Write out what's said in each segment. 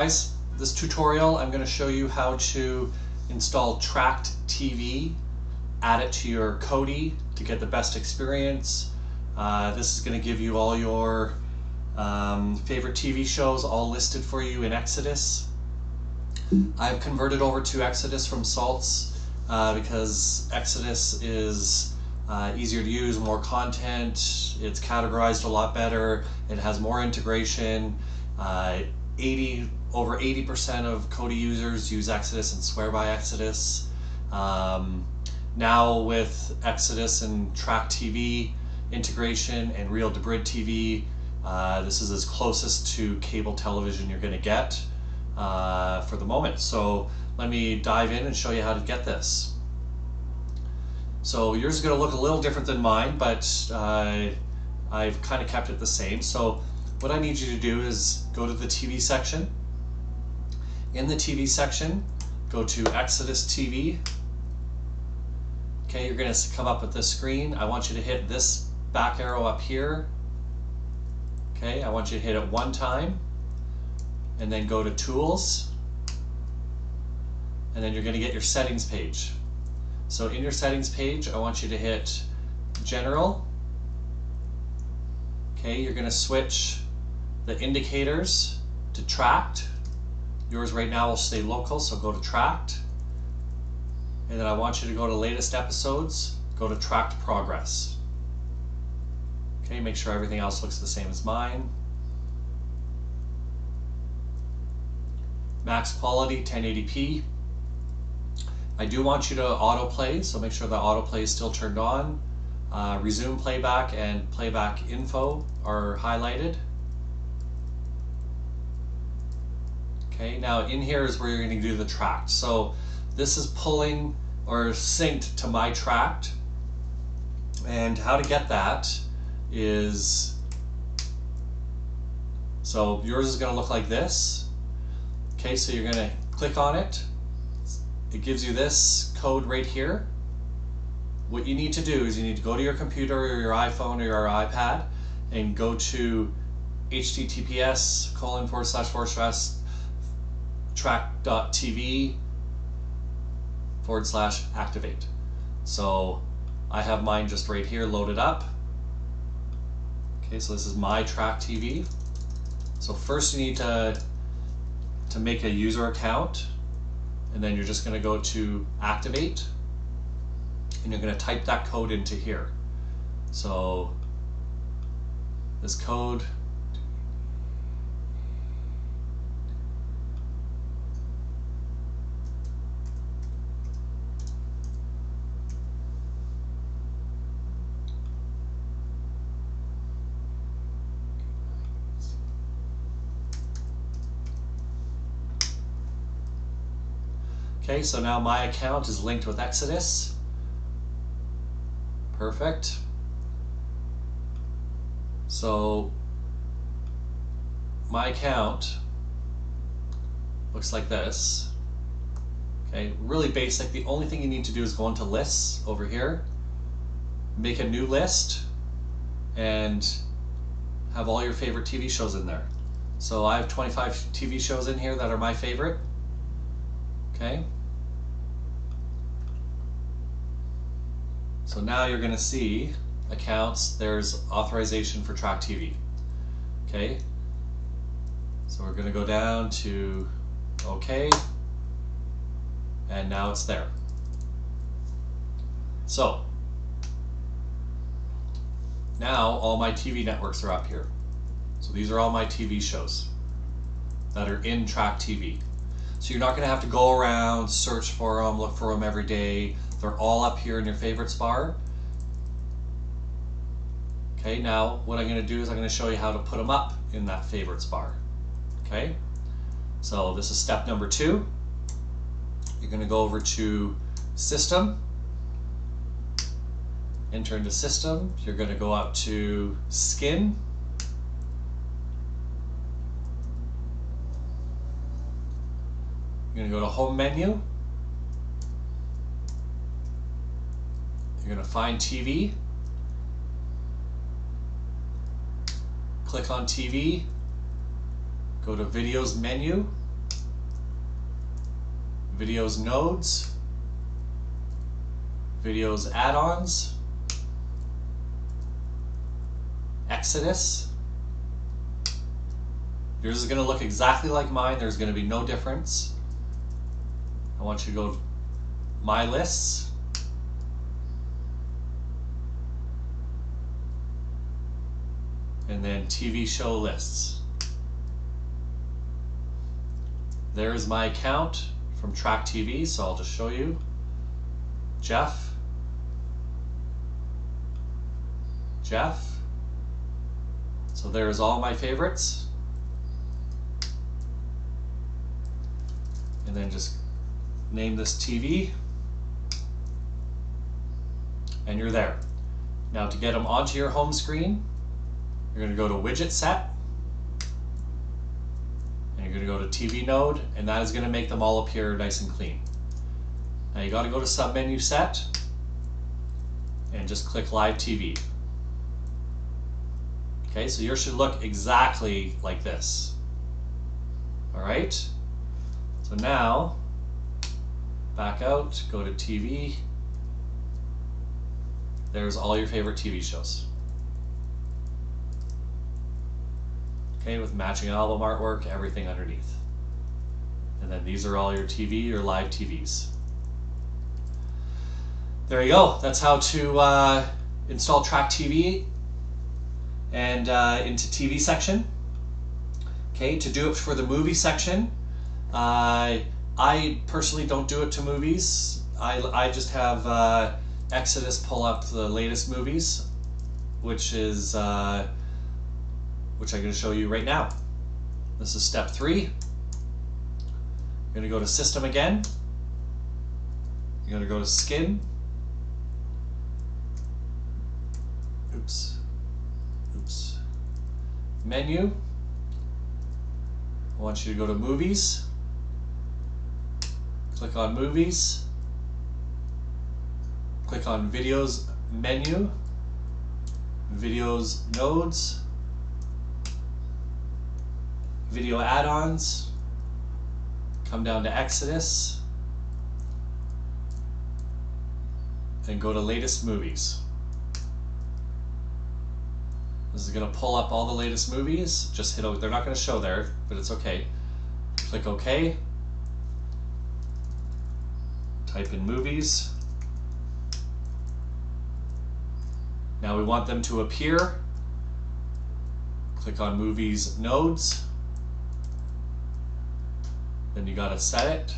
Guys, this tutorial I'm going to show you how to install Trakt TV, add it to your Kodi to get the best experience. Uh, this is going to give you all your um, favorite TV shows all listed for you in Exodus. I've converted over to Exodus from Salts uh, because Exodus is uh, easier to use, more content, it's categorized a lot better, it has more integration. Uh, 80 over 80% of Kodi users use Exodus and swear by Exodus. Um, now with Exodus and Trakt TV integration and Real Debrid TV, uh, this is as closest to cable television you're going to get uh, for the moment. So let me dive in and show you how to get this. So yours is going to look a little different than mine, but uh, I've kind of kept it the same. So what I need you to do is go to the TV section. In the TV section, go to Exodus TV. Okay, you're going to come up with this screen. I want you to hit this back arrow up here. Okay, I want you to hit it one time and then go to Tools and then you're going to get your settings page. So in your settings page, I want you to hit General. Okay, you're going to switch the indicators to Trakt. Yours right now will stay local, so go to Trakt. And then I want you to go to latest episodes, go to Trakt progress. Okay, make sure everything else looks the same as mine. Max quality 1080p. I do want you to autoplay, so make sure the autoplay is still turned on. Uh, resume playback and playback info are highlighted. Okay, now in here is where you're going to do the Trakt. So this is pulling or synced to my Trakt. And how to get that is, so yours is going to look like this. Okay, so you're going to click on it. It gives you this code right here. What you need to do is you need to go to your computer or your iPhone or your iPad and go to https colon forward slash forward slash trakt.tv forward slash activate. So I have mine just right here loaded up. Okay, so this is my Trakt TV. So first you need to, to make a user account and then you're just gonna go to activate and you're gonna type that code into here. So this code So now my account is linked with Exodus. Perfect. So my account looks like this. Okay, really basic. The only thing you need to do is go into lists over here, make a new list, and have all your favorite TV shows in there. So I have 25 TV shows in here that are my favorite. Okay. So now you're going to see accounts, there's authorization for Trakt TV. Okay, so we're going to go down to OK, and now it's there. So now all my TV networks are up here. So these are all my TV shows that are in Trakt TV. So you're not going to have to go around, search for them, look for them every day. They're all up here in your favorites bar. Okay, now what I'm going to do is I'm going to show you how to put them up in that favorites bar. Okay, so this is step number two. You're going to go over to System, enter into System. You're going to go up to Skin. You're going to go to Home Menu. You're going to find TV. Click on TV. Go to Videos menu. videos nodes, videos add-ons, Exodus. Yours is going to look exactly like mine. There's going to be no difference. I want you to go to My Lists. And then TV show lists. There's my account from Trakt TV, so I'll just show you. Jeff. Jeff. So there's all my favorites. And then just name this TV. And you're there. Now to get them onto your home screen, you're going to go to Widget Set. And you're going to go to TV Node, and that is going to make them all appear nice and clean. Now you got to go to Submenu Set, and just click Live TV. Okay, so yours should look exactly like this. All right, so now back out, go to TV. There's all your favorite TV shows. Okay, with matching album artwork, everything underneath. And then these are all your TV, your live TVs. There you go. That's how to uh, install Trakt TV and uh, into TV section. Okay, to do it for the movie section, uh, I personally don't do it to movies. I, I just have uh, Exodus pull up the latest movies, which is uh, which I'm going to show you right now. This is step three. You're going to go to System again. You're going to go to Skin. Oops. Oops. Menu. I want you to go to Movies. Click on Movies. Click on Videos menu. Videos nodes. Video add-ons. Come down to Exodus. And go to latest movies. This is going to pull up all the latest movies. Just hit, they're not going to show there, but it's okay. Click OK. Type in movies. Now we want them to appear. Click on movies nodes. Then you gotta set it.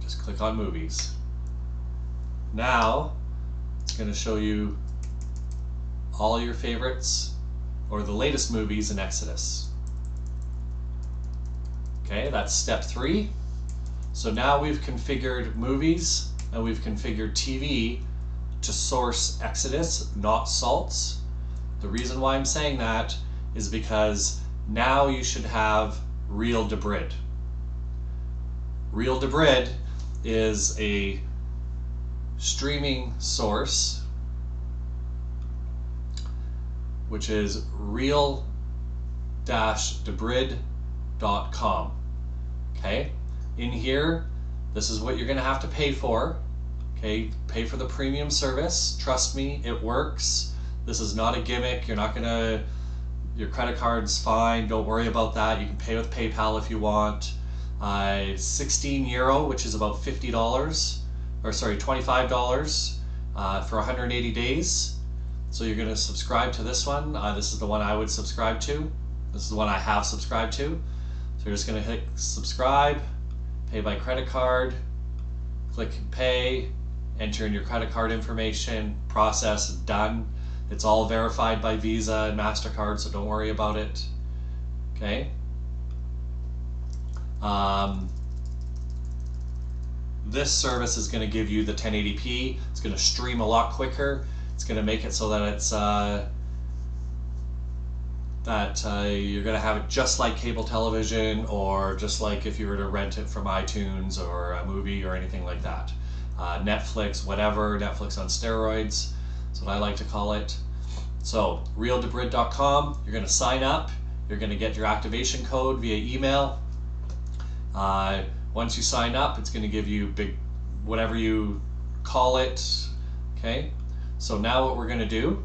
Just click on movies. Now it's gonna show you all your favorites or the latest movies in Exodus. Okay, that's step three. So now we've configured movies and we've configured TV to source Exodus, not salts. The reason why I'm saying that is because now you should have Real Debrid. Real Debrid is a streaming source which is real-debrid.com. Okay, in here, this is what you're going to have to pay for. Okay, pay for the premium service. Trust me, it works. This is not a gimmick. You're not going to, your credit card's fine. Don't worry about that. You can pay with PayPal if you want. Uh, 16 euro, which is about $50, or sorry, $25 uh, for 180 days. So you're going to subscribe to this one. Uh, this is the one I would subscribe to. This is the one I have subscribed to. So you're just going to hit subscribe, pay by credit card, click pay, enter in your credit card information, process, done. It's all verified by Visa and MasterCard, so don't worry about it. Okay. Um, this service is going to give you the 1080p. It's going to stream a lot quicker. It's going to make it so that it's uh, that uh, you're going to have it just like cable television or just like if you were to rent it from iTunes or a movie or anything like that. Uh, Netflix, whatever, Netflix on steroids. That's what I like to call it. So, realdebrid.com, you're going to sign up. You're going to get your activation code via email. Uh, Once you sign up, it's going to give you big, whatever you call it. Okay. So now what we're going to do,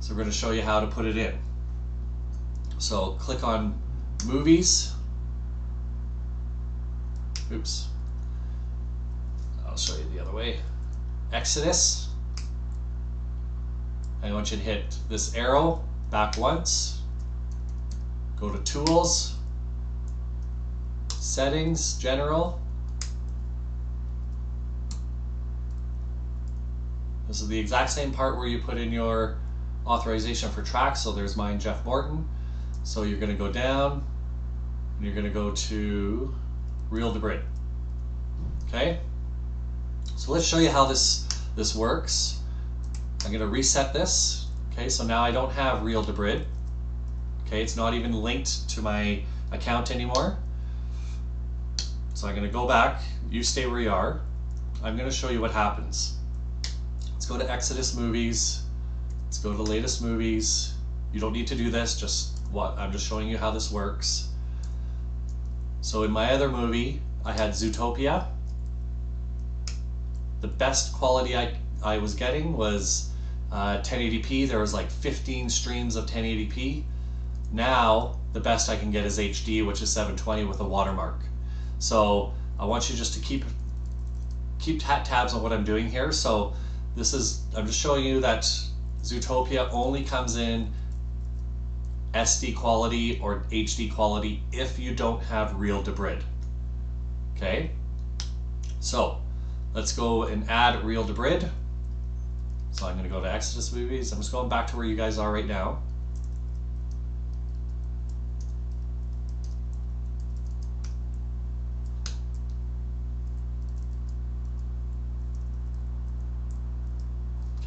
so we're going to show you how to put it in. So click on movies. Oops. I'll show you the other way. Exodus. I want you to hit this arrow back once. Go to Tools, Settings, General. This is the exact same part where you put in your authorization for tracks. So there's mine, Jeff Morton. So you're going to go down and you're going to go to Real Debrid. Okay? So let's show you how this, this works. I'm going to reset this. Okay, so now I don't have Real Debrid. Okay, it's not even linked to my account anymore. So I'm going to go back. You stay where you are. I'm going to show you what happens. Let's go to Exodus Movies. Let's go to the latest movies. You don't need to do this, just what I'm just showing you how this works. So in my other movie, I had Zootopia. The best quality I, I was getting was uh, 1080p. There was like 15 streams of 1080p. Now, the best I can get is HD, which is 720 with a watermark. So I want you just to keep keep tabs on what I'm doing here. So this is, I'm just showing you that Zootopia only comes in SD quality or HD quality if you don't have real Debrid. Okay, so let's go and add real Debrid. So I'm going to go to Exodus Movies. I'm just going back to where you guys are right now.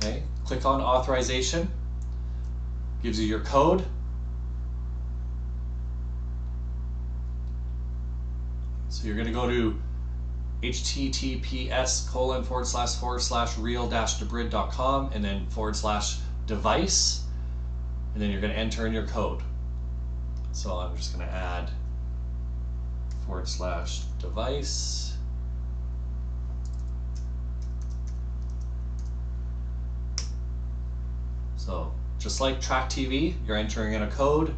Okay, click on authorization, gives you your code. So you're going to go to https colon forward slash forward slash real dash debrid.com and then forward slash device and then you're going to enter in your code. So I'm just going to add forward slash device. So just like Trakt TV, you're entering in a code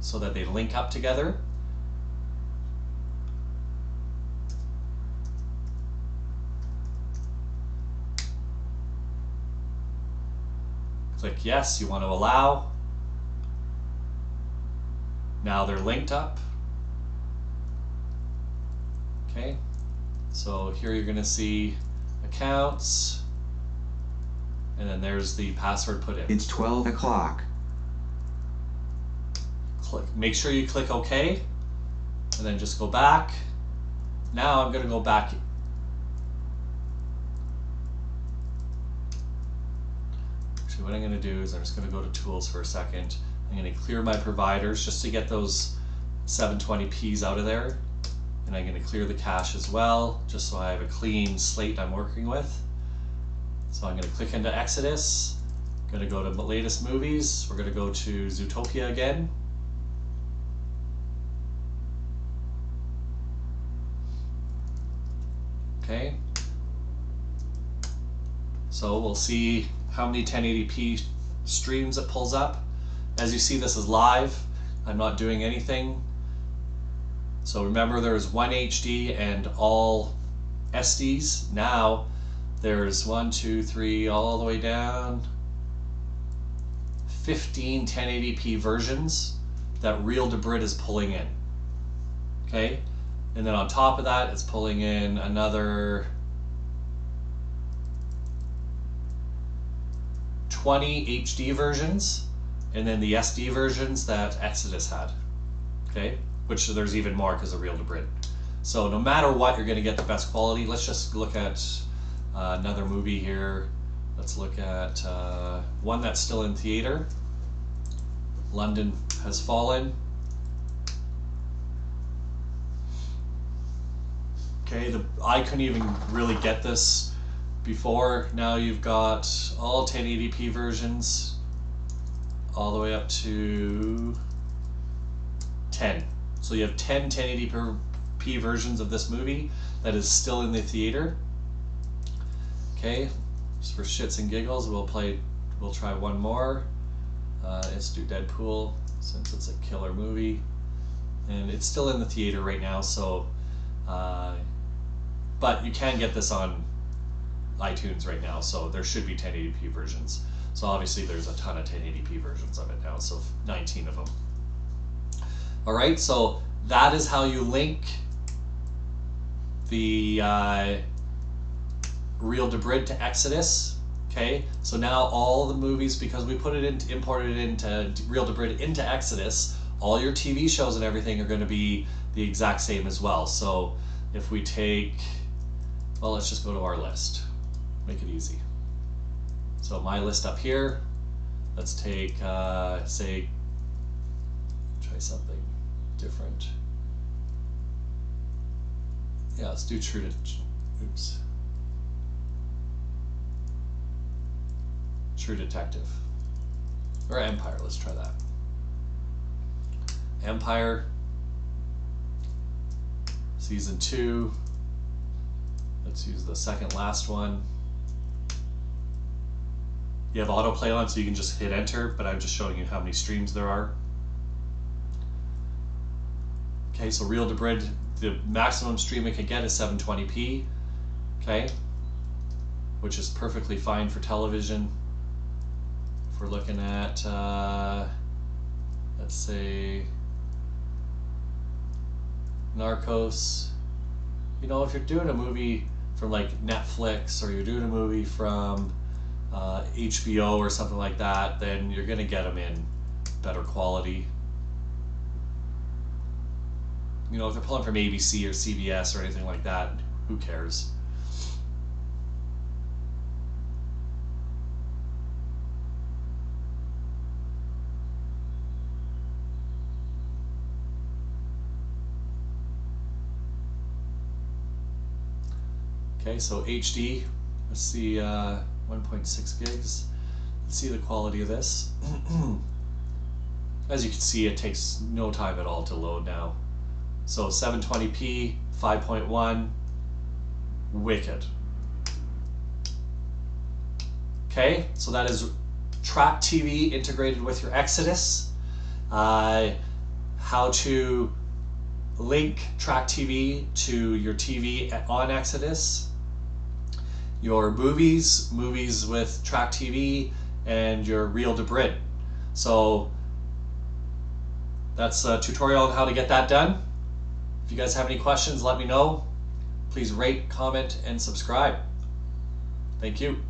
so that they link up together. Click yes, you want to allow. Now they're linked up. Okay, so here you're going to see accounts, and then there's the password put in. It's 12 o'clock. Click, make sure you click OK, and then just go back. Now I'm going to go back Actually, what I'm going to do is I'm just going to go to tools for a second. I'm going to clear my providers just to get those 720p's out of there. And I'm going to clear the cache as well, just so I have a clean slate I'm working with. So I'm going to click into Exodus. I'm going to go to latest movies. We're going to go to Zootopia again. Okay. So we'll see how many 1080p streams it pulls up. As you see, this is live. I'm not doing anything. So remember there's one HD and all SDs. Now there's one, two, three, all the way down. 15 1080p versions that Real Debrid is pulling in. Okay? And then on top of that, it's pulling in another 20 HD versions and then the SD versions that Exodus had. Okay, which there's even more because of Real Debrid. So no matter what, you're going to get the best quality. Let's just look at uh, another movie here. Let's look at uh, one that's still in theater. London Has Fallen. Okay, the I couldn't even really get this before. Now you've got all 1080p versions all the way up to 10. So you have 10 1080p 1080p versions of this movie that is still in the theater. Okay, just for shits and giggles, we'll play. We'll try one more. Uh, let's do Deadpool since it's a killer movie, and it's still in the theater right now. So, uh, but you can get this on iTunes right now, so there should be 1080p versions. So obviously there's a ton of 1080p versions of it now, so 19 of them. All right, so that is how you link the uh, Real Debrid to Exodus. Okay, so now all the movies, because we put it in, imported it into Real Debrid into Exodus, all your TV shows and everything are going to be the exact same as well. So if we take, well, let's just go to our list, make it easy. So my list up here, let's take, uh, say, try something different. Yeah, let's do True to, oops. True Detective. Or Empire, let's try that. Empire, season two. Let's use the second last one. You have autoplay on, so you can just hit enter, but I'm just showing you how many streams there are. Okay, so Real Debrid, the maximum stream it can get is 720p, okay, which is perfectly fine for television. We're looking at, uh, let's say, Narcos, you know, if you're doing a movie from like Netflix or you're doing a movie from uh, HBO or something like that, then you're going to get them in better quality. You know, if they're pulling from ABC or CBS or anything like that, who cares? Okay, so HD, let's see, uh, 1.6 gigs. Let's see the quality of this. As you can see, it takes no time at all to load now. So 720p, 5.1, wicked. Okay, so that is Trakt TV integrated with your Exodus. Uh, how to link Trakt TV to your TV on Exodus your movies, movies with Trakt TV, and your Real Debrid. So that's a tutorial on how to get that done. If you guys have any questions, let me know. Please rate, comment, and subscribe. Thank you.